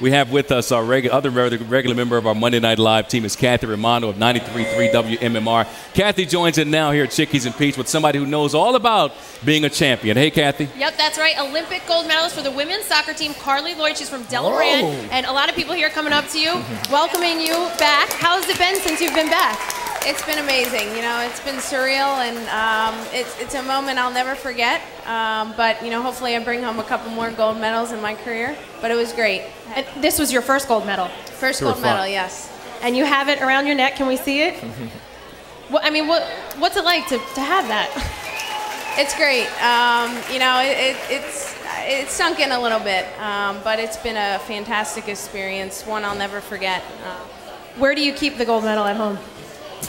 We have with us our regu- other regular member of our Monday Night Live team is Kathy Romano of 93.3 WMMR. Kathy joins in now here at Chickie's and Pete's with somebody who knows all about being a champion. Hey, Kathy. Yep, that's right. Olympic gold medalist for the women's soccer team, Carli Lloyd. She's from Delran. And a lot of people here coming up to you, welcoming you back. How's it been since you've been back? It's been amazing. You know, it's been surreal, and um, it's, it's a moment I'll never forget. Um, but, you know, hopefully I bring home a couple more gold medals in my career. But it was great. And this was your first gold medal. First gold medal, yes. And you have it around your neck. Can we see it? what, I mean, what, what's it like to, to have that? It's great. Um, you know, it, it, it's it's sunk in a little bit, um, but it's been a fantastic experience. One I'll never forget. Uh, Where do you keep the gold medal at home?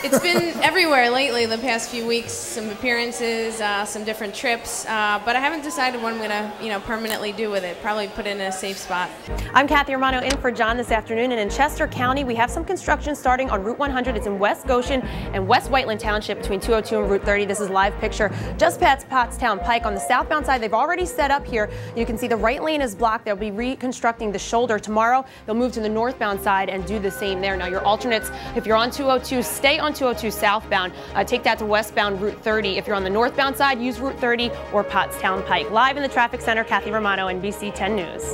It's been everywhere lately the past few weeks. Some appearances, uh, some different trips, uh, but I haven't decided what I'm gonna, you know, permanently do with it. Probably put it in a safe spot. I'm Kathy Romano in for John this afternoon, and in Chester County we have some construction starting on Route 100. It's in West Goshen and West Whiteland Township between 202 and Route 30. This is live picture just past Pottstown Pike. On the southbound side, they've already set up here. You can see the right lane is blocked. They'll be reconstructing the shoulder tomorrow. They'll move to the northbound side and do the same there. Now your alternates, if you're on 202, stay on 202 southbound. Uh, take that to westbound Route 30. If you're on the northbound side, use Route 30 or Pottstown Pike. Live in the traffic center, Kathy Romano, NBC 10 News.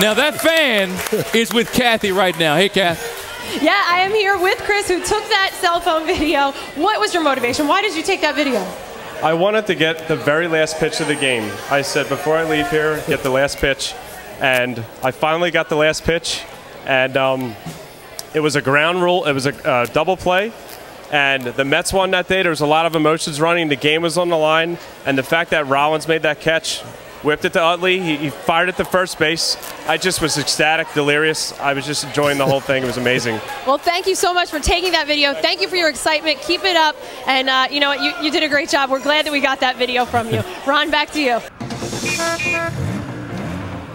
Now that fan is with Kathy right now. Hey, Kathy. Yeah, I am here with Chris, who took that cell phone video. What was your motivation? Why did you take that video? I wanted to get the very last pitch of the game. I said before I leave here, get the last pitch, and I finally got the last pitch, and um, it was a ground rule. It was a uh, double play, and the Mets won that day. There was a lot of emotions running. The game was on the line, and the fact that Rollins made that catch, whipped it to Utley, he, he fired it to first base. I just was ecstatic, delirious. I was just enjoying the whole thing. It was amazing. Well, thank you so much for taking that video. Thank you for your excitement. Keep it up, and uh, you know what? You, you did a great job. We're glad that we got that video from you. Ron, back to you.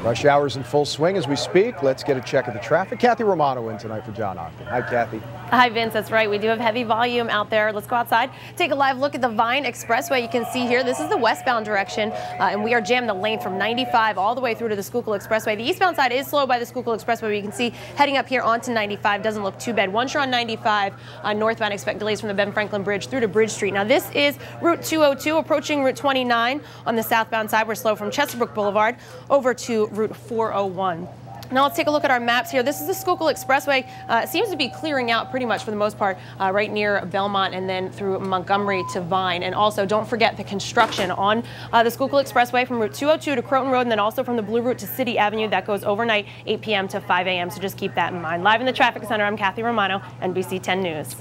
Rush hours in full swing as we speak. Let's get a check of the traffic. Kathy Romano in tonight for John Ogden. Hi, Kathy. Hi, Vince. That's right. We do have heavy volume out there. Let's go outside, take a live look at the Vine Expressway. You can see here, this is the westbound direction, uh, and we are jammed the lane from 95 all the way through to the Schuylkill Expressway. The eastbound side is slow by the Schuylkill Expressway, you can see heading up here onto 95 doesn't look too bad. Once you're on 95 uh, northbound, expect delays from the Ben Franklin Bridge through to Bridge Street. Now, this is Route 202 approaching Route 29 on the southbound side. We're slow from Chesterbrook Boulevard over to Route 401 one. Now let's take a look at our maps here. This is the Schuylkill Expressway. Uh, it seems to be clearing out pretty much for the most part uh, right near Belmont and then through Montgomery to Vine. And also don't forget the construction on uh, the Schuylkill Expressway from Route 202 to Croton Road and then also from the Blue Route to City Avenue. That goes overnight 8 p.m. to 5 a.m. So just keep that in mind. Live in the traffic center, I'm Kathy Romano, NBC 10 News.